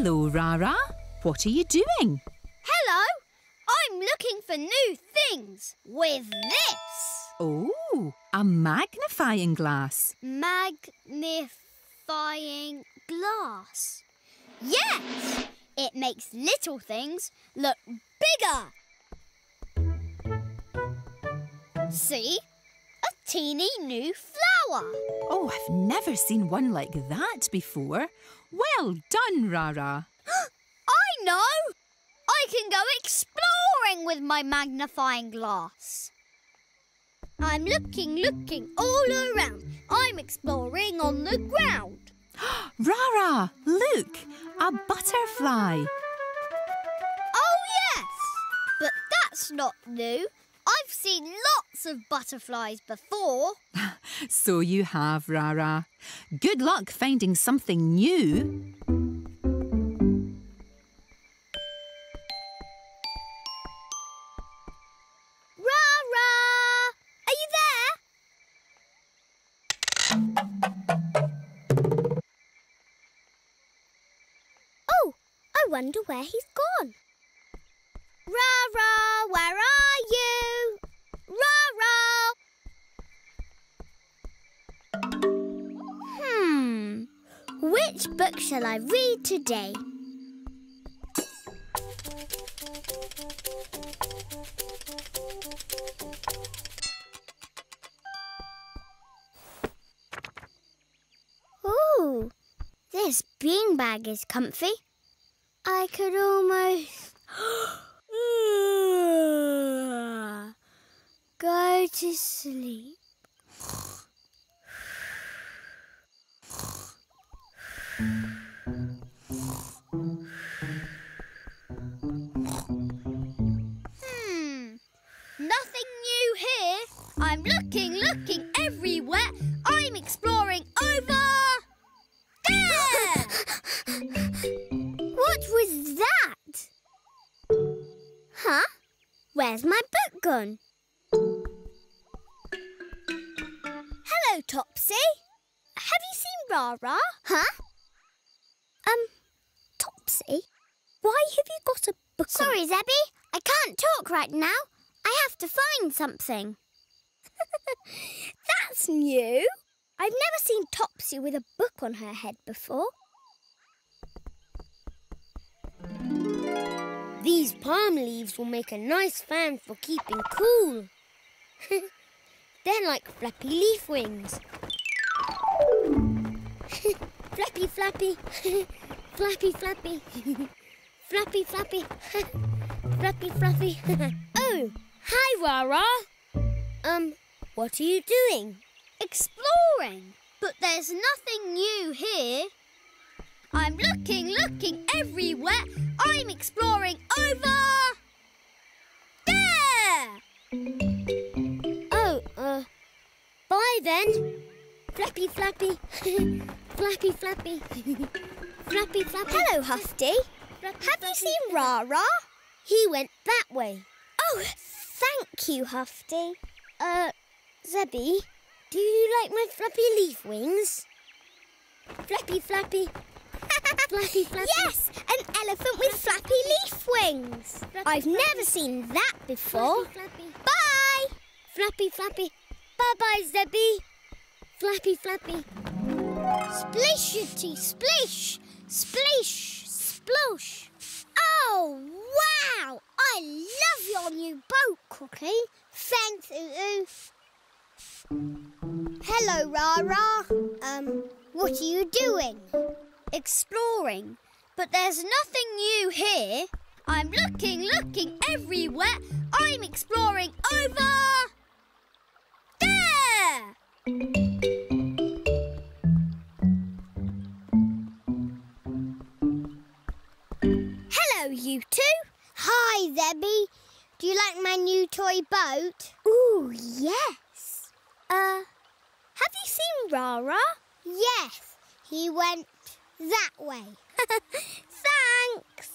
Hello, Raa Raa. What are you doing? Hello! I'm looking for new things with this Oh, a magnifying glass. magnifying glass. Yes! It makes little things look bigger. See? A teeny new flower. Oh, I've never seen one like that before. Well done, Raa Raa. I know! I can go exploring with my magnifying glass. I'm looking, looking all around. I'm exploring on the ground. Raa Raa, look, a butterfly. Oh, yes! But that's not new. I've seen lots of butterflies before. So you have, Raa Raa. Good luck finding something new. Raa Raa! Are you there? Oh, I wonder where he's today? Ooh, this beanbag is comfy. I could almost go to sleep. Hmm, Raa Raa? Huh? Um, Topsy, why have you got a book? On? Sorry, Zebby. I can't talk right now. I have to find something. That's new. I've never seen Topsy with a book on her head before. These palm leaves will make a nice fan for keeping cool. They're like flappy leaf wings. Flappy, flappy, flappy, flappy, flappy, flappy, flappy, flappy. oh, hi, Raa Raa. Um, what are you doing? Exploring. But there's nothing new here. I'm looking, looking everywhere. I'm exploring over there. Oh, uh, bye then. Flappy, flappy, flappy, flappy, flappy, flappy. Hello, Huffty. Have you seen Raa Raa? He went that way. Oh, thank you, Huffty. Uh, Zebby, do you like my flappy leaf wings? Flappy, flappy, flappy, flappy. Yes, an elephant with flappy leaf wings. I've never seen that before. Flappy, flappy, Bye. flappy, flappy. Bye-bye, Zebby. Flappy, flappy. Splishity splish, splish, splosh. Oh, wow! I love your new boat, Crocky. Thanks, Oo. Hello, Raa Raa. Um, what are you doing? Exploring. But there's nothing new here. I'm looking, looking everywhere. I'm exploring over. Hello, you two. Hi, Zebby. Do you like my new toy boat? Ooh, yes. Uh, have you seen Raa Raa? Yes, he went that way. Thanks.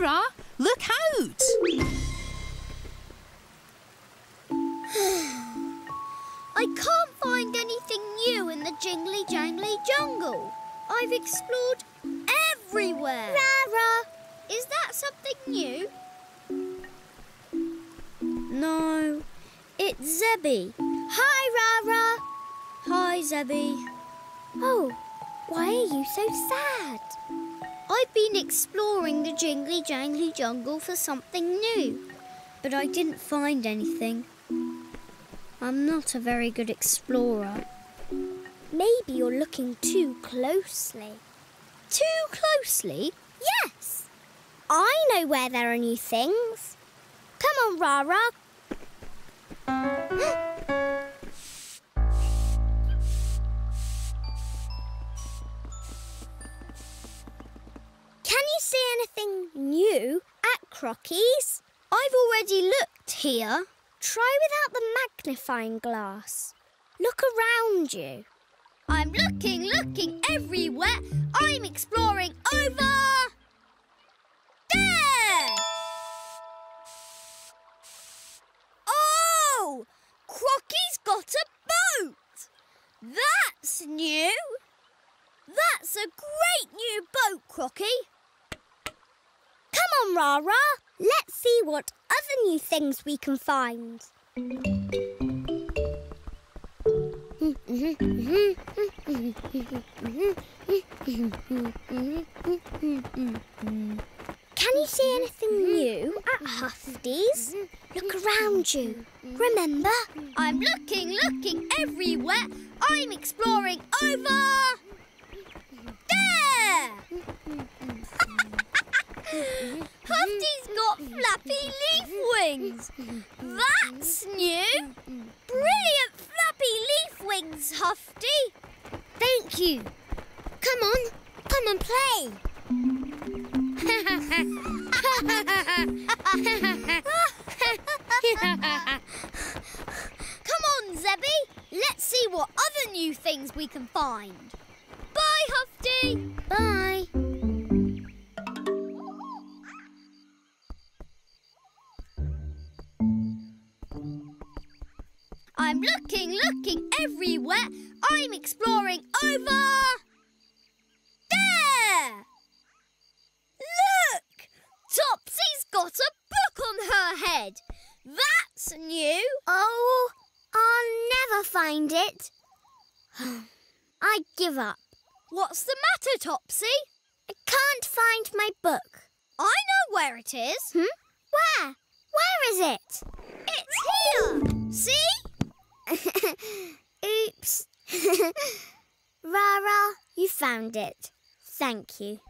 Raa Raa, Look out! I can't find anything new in the jingly jangly jungle. I've explored everywhere. Raa Raa. Is that something new? No, it's Zebby. Hi, Raa Raa. Hi, Zebby. Oh, why are you so sad? I've been exploring the jingly jangly jungle for something new. But I didn't find anything. I'm not a very good explorer. Maybe you're looking too closely. Too closely? Yes. I know where there are new things. Come on, Raa Raa. Anything new at Crocky's? I've already looked here. Try without the magnifying glass. Look around you. I'm looking, looking everywhere. I'm exploring over there. Oh, Crocky's got a boat. That's new. That's a great new boat, Crocky. Come on, Raa Raa. Let's see what other new things we can find. Can you see anything new at Huffty's? Look around you. Remember? I'm looking, looking everywhere. I'm exploring over Huffty's got flappy leaf wings. That's new. Brilliant flappy leaf wings, Huffty. Thank you. Come on, come and play. Come on, Zebby. Let's see what other new things we can find. Bye, Huffty. Bye. I give up. What's the matter, Topsy? I can't find my book. I know where it is. Hmm? Where? Where is it? It's here. See? Oops. Raa Raa, you found it. Thank you.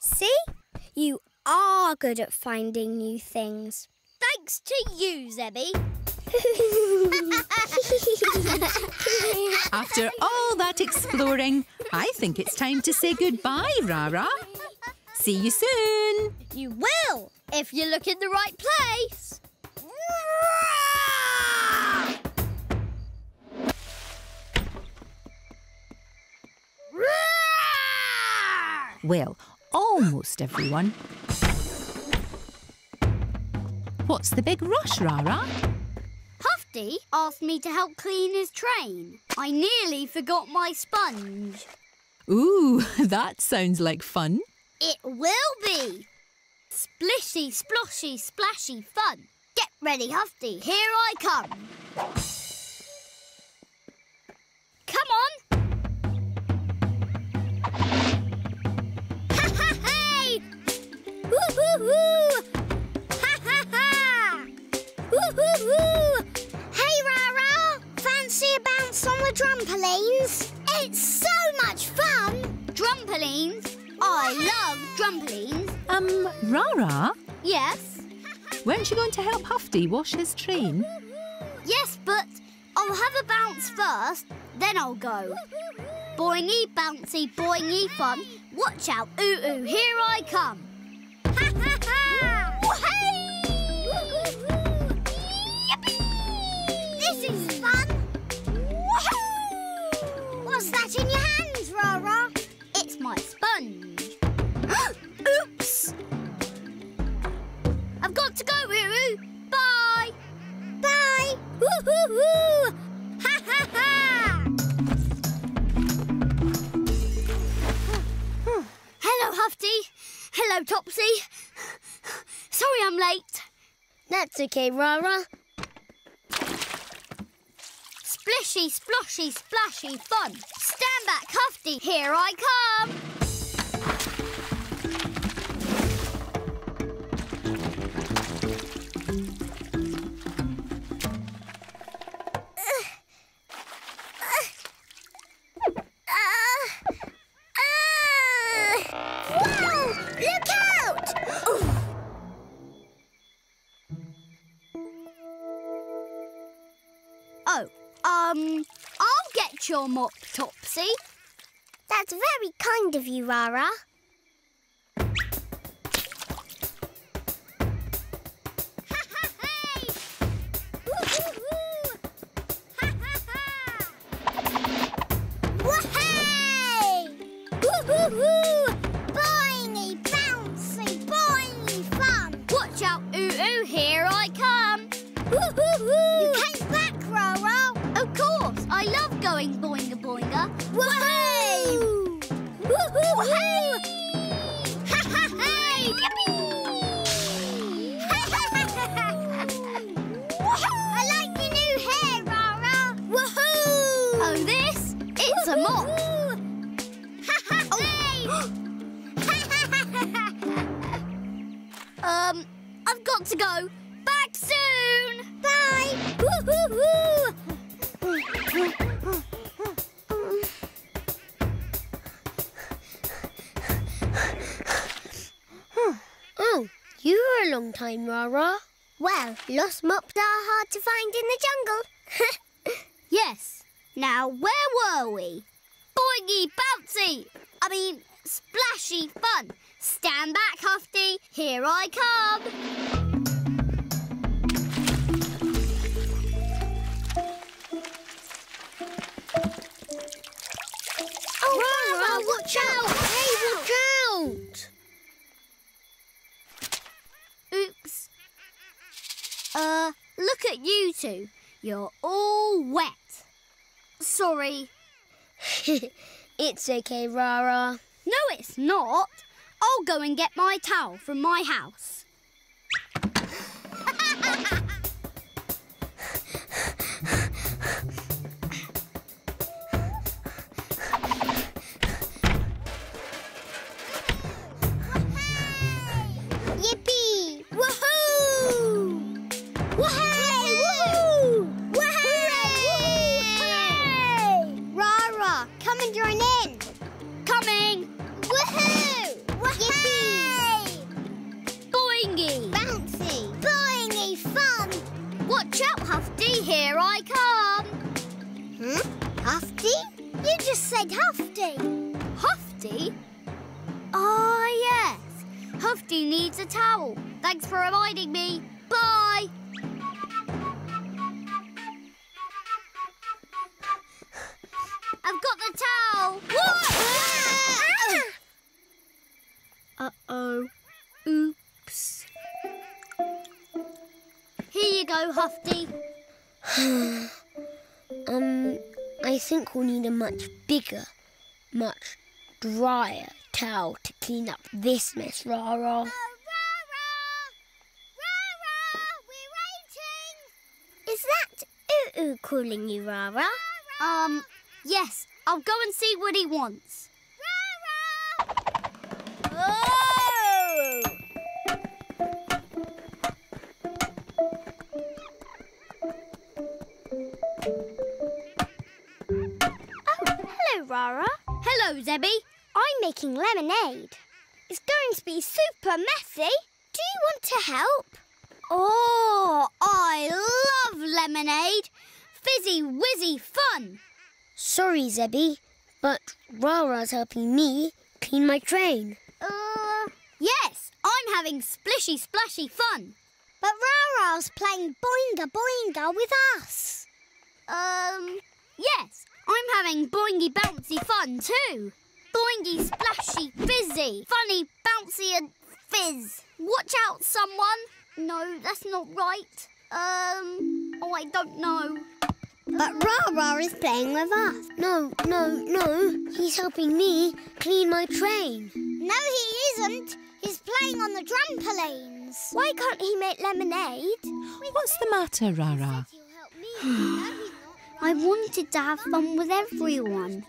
See? You are good at finding new things. Thanks to you, Zebby. After all that exploring, I think it's time to say goodbye, Raa Raa. See you soon. You will, if you look in the right place. Well, almost everyone. What's the big rush, Raa Raa? Huffty asked me to help clean his train. I nearly forgot my sponge. Ooh, that sounds like fun. It will be. Splishy, sploshy, splashy fun. Get ready, Huffty. Here I come. Come on. Ha ha hey! Woo hoo hoo! Ha ha ha! Woo hoo hoo! Bounce on the trampolines? It's so much fun! Drumpolines. I love drumpolines. Um, Raa Raa, Yes. weren't you going to help Huffty wash his train? Yes, but I'll have a bounce first, then I'll go. Boingy, bouncy, boingy fun. Watch out, ooh ooh, here I come. That's okay, Raa Raa. Splishy, splashy, splashy fun. Stand back, Huffty. Here I come. Mop, Topsy. That's very kind of you, Raa Raa. Time, Raa Raa. Well, lost mops are hard to find in the jungle. Yes. Now, where were we? Boingy bouncy. I mean, splashy fun. Stand back, Huffty. Here I come. oh, Raa Raa, watch out! Hey, watch out! Oops. Uh, look at you two. You're all wet. Sorry. it's okay, Raa Raa. No, it's not. I'll go and get my towel from my house. Um, I think we'll need a much bigger, much drier towel to clean up this mess, Raa Raa. Is that calling you, Raa Raa? Um, yes. I'll go and see what he wants. Oh! Hello, Zebby. I'm making lemonade. It's going to be super messy. Do you want to help? Oh, I love lemonade. Fizzy, whizzy fun. Sorry, Zebby, but Raa Raa's helping me clean my train. Uh, yes, I'm having splishy, splashy fun. But Raa Raa's playing boinga boinga with us. Um, yes, I'm having boingy bouncy fun too. Boingy, splashy, fizzy, funny, bouncy and fizz. Watch out, someone. No, that's not right. Um, oh, I don't know. But Raa Raa is playing with us. No, no, no. He's helping me clean my train. No, he isn't. He's playing on the trampolines. Why can't he make lemonade? What's the matter, Raa Raa? I wanted to have fun with everyone,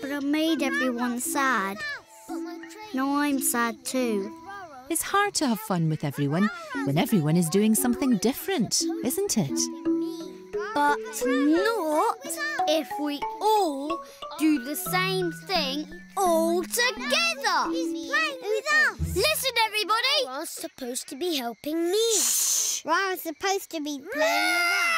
but I made everyone sad. Now I'm sad too. It's hard to have fun with everyone when everyone is doing something different, isn't it? But not if we all do the same thing all together. He's playing with us. Listen, everybody. Raa Raa's supposed to be helping me. Raa Raa's supposed to be playing with us.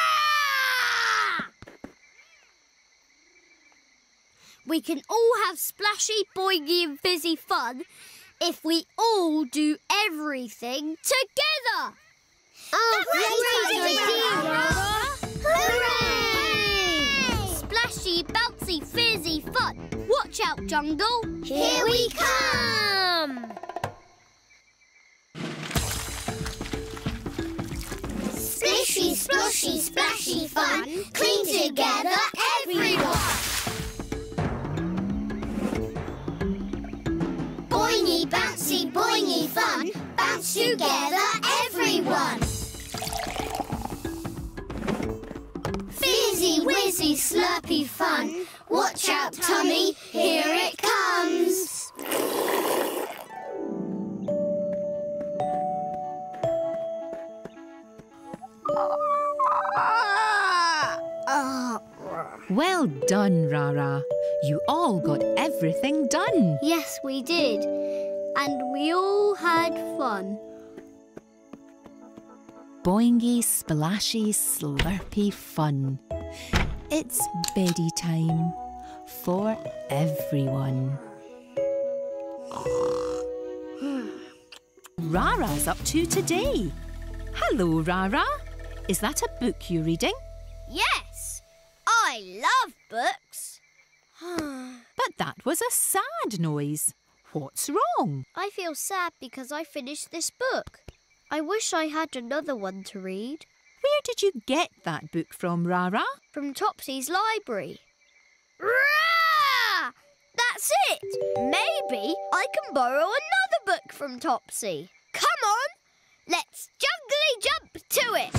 We can all have splashy, boingy, and fizzy fun if we all do everything together. Oh, great idea, Hooray! Splashy, bouncy, fizzy fun. Watch out, Jungle. Here we come! Splishy, splashy, splashy fun. Clean together, everyone. Boingy fun. Bounce together, everyone. Fizzy, whizzy, slurpy fun. Watch out, tummy, here it comes. Well done, Raa Raa. You all got everything done. Yes, we did. And we all had fun. Boingy, splashy, slurpy fun. It's beddy time for everyone. Raa Raa's up to today. Hello, Raa Raa. Is that a book you're reading? Yes, I love books. But that was a sad noise. What's wrong? I feel sad because I finished this book. I wish I had another one to read Where did you get that book from, Raa Raa? from Topsy's library. Rah! That's it! Maybe I can borrow another book from Topsy. Come on, let's jungly jump to it!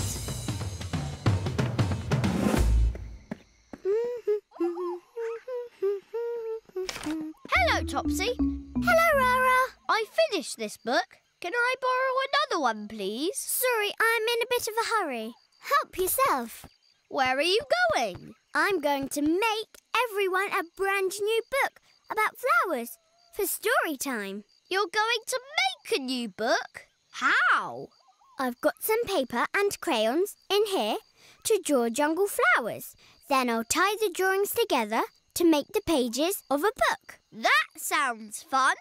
Hello, Topsy. Hello, Raa Raa. I finished this book. Can I borrow another one, please? Sorry, I'm in a bit of a hurry. Help yourself. Where are you going? I'm going to make everyone a brand new book about flowers for story time. You're going to make a new book? How? I've got some paper and crayons in here to draw jungle flowers. Then I'll tie the drawings together to make the pages of a book. That sounds fun.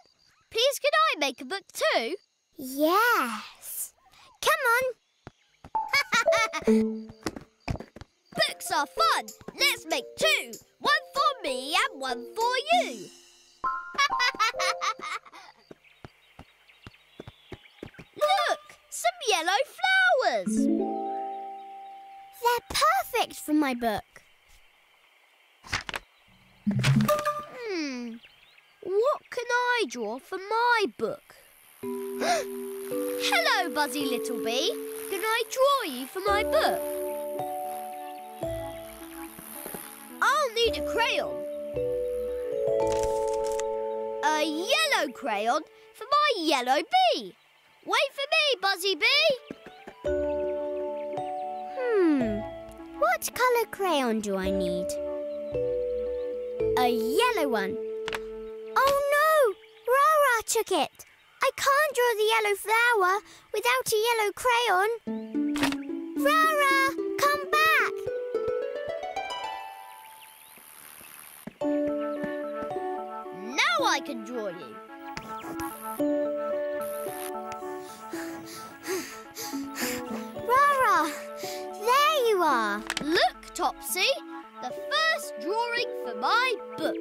Please, can I make a book too? Yes. Come on. Books are fun. Let's make two. One for me and one for you. Look, some yellow flowers. They're perfect for my book. I draw for my book? Hello, Buzzy Little Bee. Can I draw you for my book? I'll need a crayon. A yellow crayon for my yellow bee. Wait for me, Buzzy Bee. Hmm. What colour crayon do I need? A yellow one. Took it. I can't draw the yellow flower without a yellow crayon. Raa Raa, come back! Now I can draw you. Raa Raa, there you are. Look, Topsy, the first drawing for my book.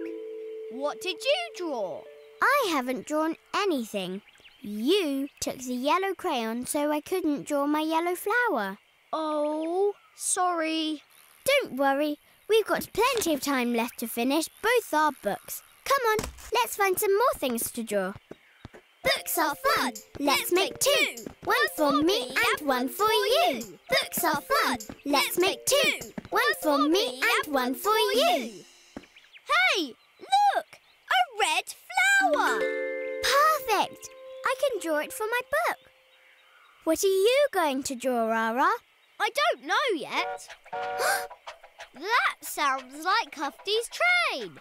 What did you draw? I haven't drawn anything. You took the yellow crayon so I couldn't draw my yellow flower. Oh, sorry. Don't worry. We've got plenty of time left to finish both our books. Come on, let's find some more things to draw. Books are fun. Let's make two. One for me and one for you. Books are fun. Let's make two. One for me and one for you. Hey, look! A red flower! Can draw it for my book. What are you going to draw, Raa Raa? I don't know yet. that sounds like Huffty's train.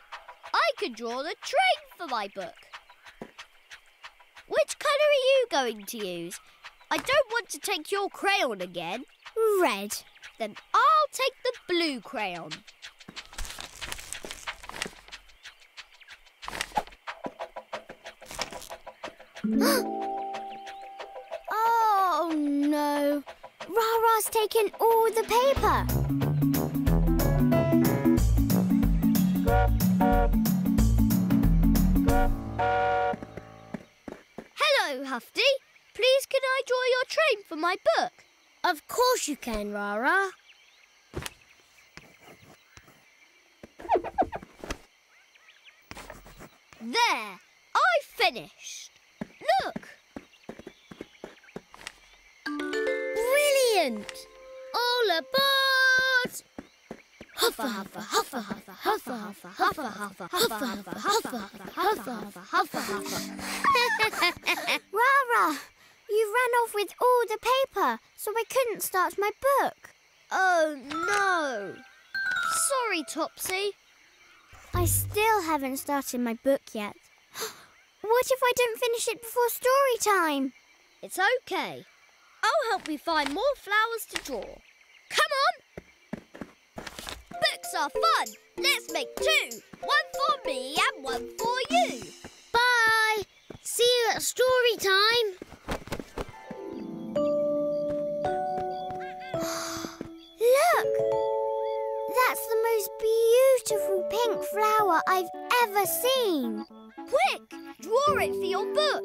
I could draw the train for my book. Which colour are you going to use? I don't want to take your crayon again. Red. Then I'll take the blue crayon. Oh no. Raa Raa's taken all the paper. Hello, Huffty. Please can I draw your train for my book? Of course you can, Rara. There, I finished. Brilliant! All aboard! huffa huffa huffa huffa huffa huffa huffa huffa huffa huffa huffa huffa huffa huffa huffa. Raa Raa, you ran off with all the paper, so I couldn't start my book. Oh no! Sorry, Topsy. I still haven't started my book yet. What if I don't finish it before story time? It's okay. I'll help you find more flowers to draw. Come on! Books are fun. Let's make two. One for me and one for you. Bye! See you at story time. Look! That's the most beautiful pink flower I've ever seen. Quick, draw it for your book.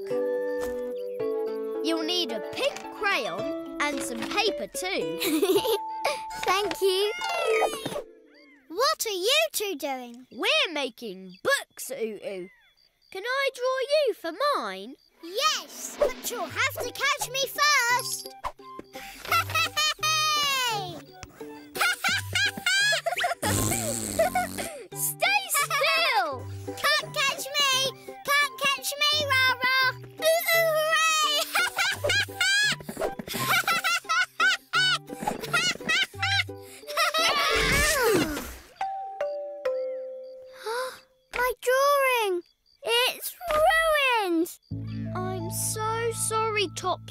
You'll need a pink crayon and some paper too. Thank you. What are you two doing? We're making books, Oo. Can I draw you for mine? Yes, but you'll have to catch me first.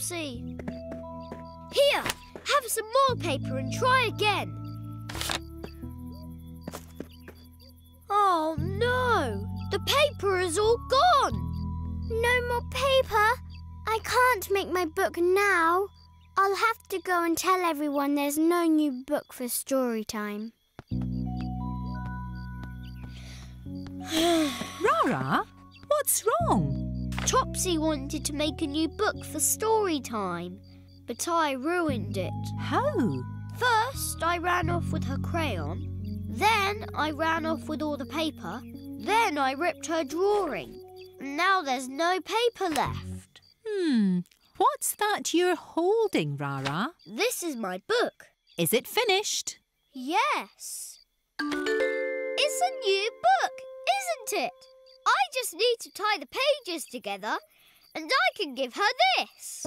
Sorry, Topsy. Here, have some more paper and try again. Oh no! The paper is all gone! No more paper. I can't make my book now. I'll have to go and tell everyone there's no new book for story time. Raa Raa, what's wrong? Topsy wanted to make a new book for story time, but I ruined it. How? First, I ran off with her crayon. Then, I ran off with all the paper. Then, I ripped her drawing. Now there's no paper left. Hmm, what's that you're holding, Raa Raa? This is my book. Is it finished? Yes. It's a new book, isn't it? I just need to tie the pages together and I can give her this.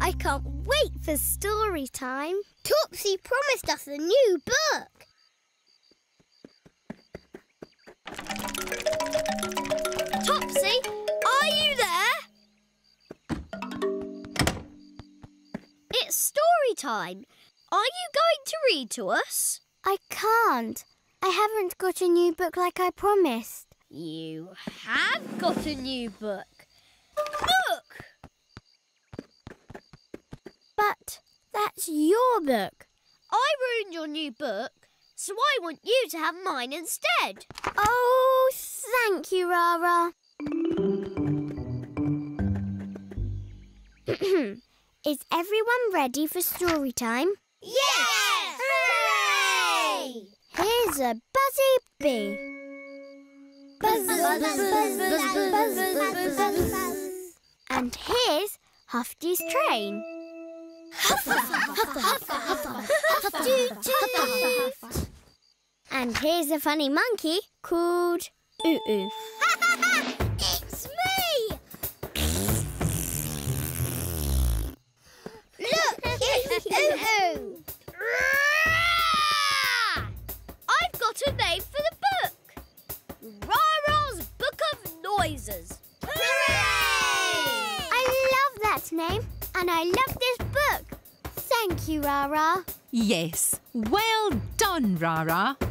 I can't wait for story time. Topsy promised us a new book. Topsy, are you there? It's story time. Are you going to read to us? I can't. I haven't got a new book like I promised. You have got a new book. Look! But that's your book. I ruined your new book, so I want you to have mine instead. Oh, thank you, Raa Raa. Is everyone ready for story time? Yes! Here's a buzzy bee. Buzz, buzz, buzz, buzz, buzz, buzz, buzz, buzz. And here's Huffty's train. Toot, toot. And here's a funny monkey called Ooo Ooo. it's me! Look, it's Ooo Ooo. I've got a name for the book. Raa Raa's Book of Noises. Hooray! I love that name and I love this book. Thank you, Raa Raa. Yes, well done, Raa Raa.